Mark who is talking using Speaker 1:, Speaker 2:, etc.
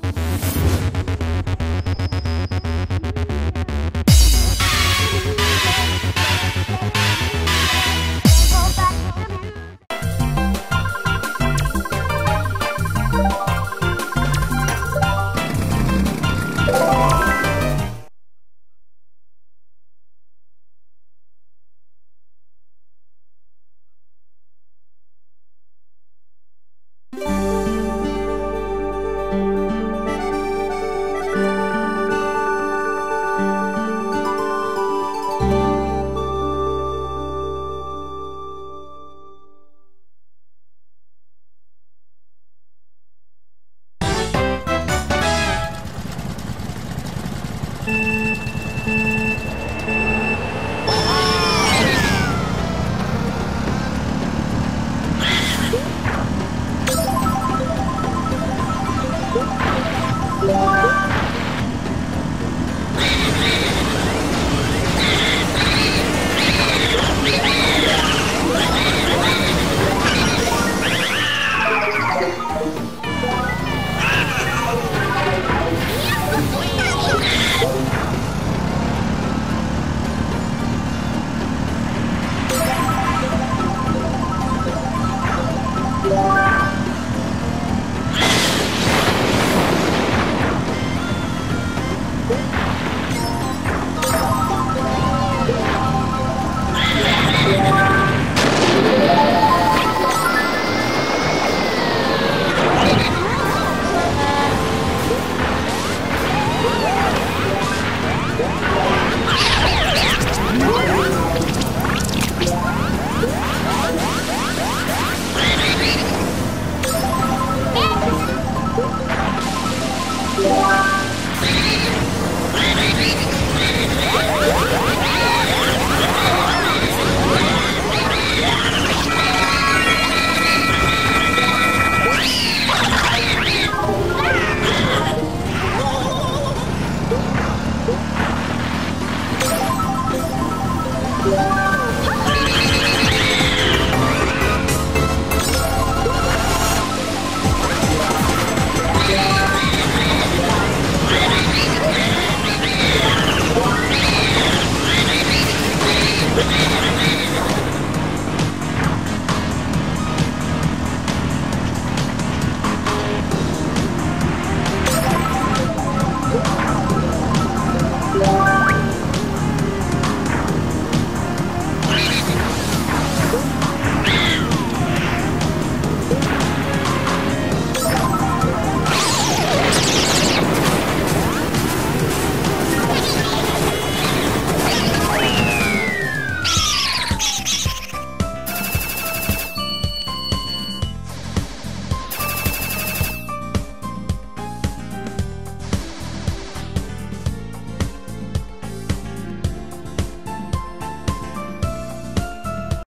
Speaker 1: Bye. Bye.